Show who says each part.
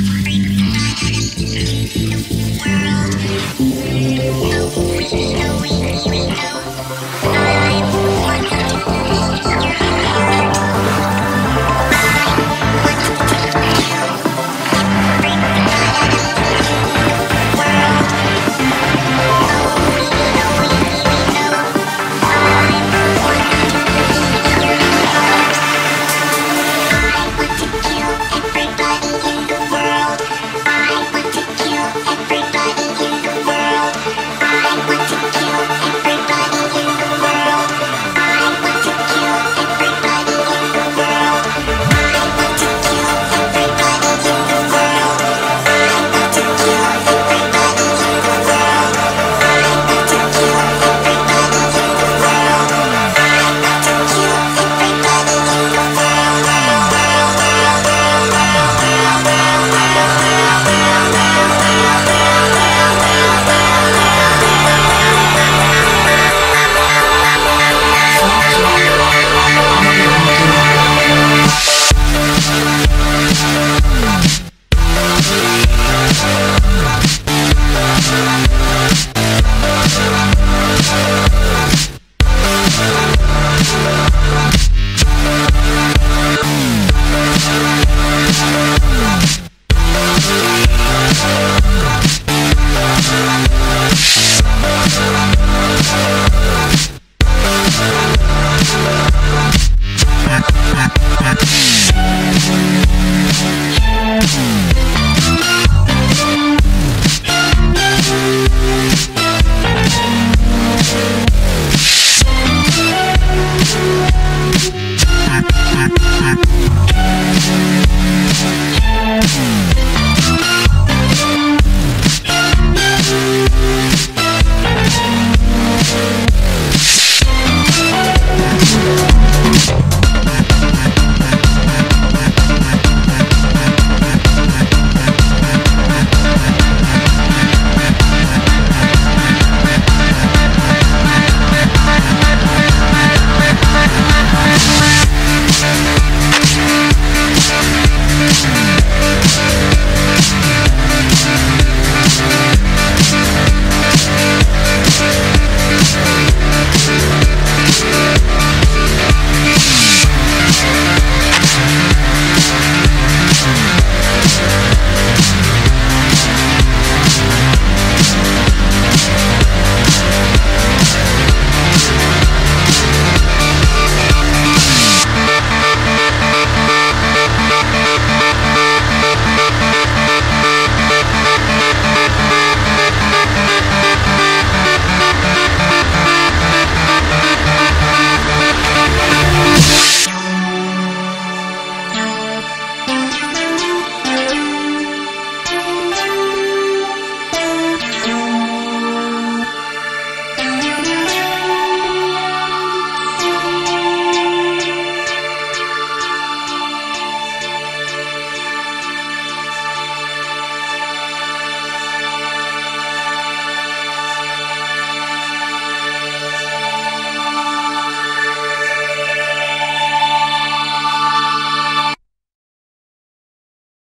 Speaker 1: World.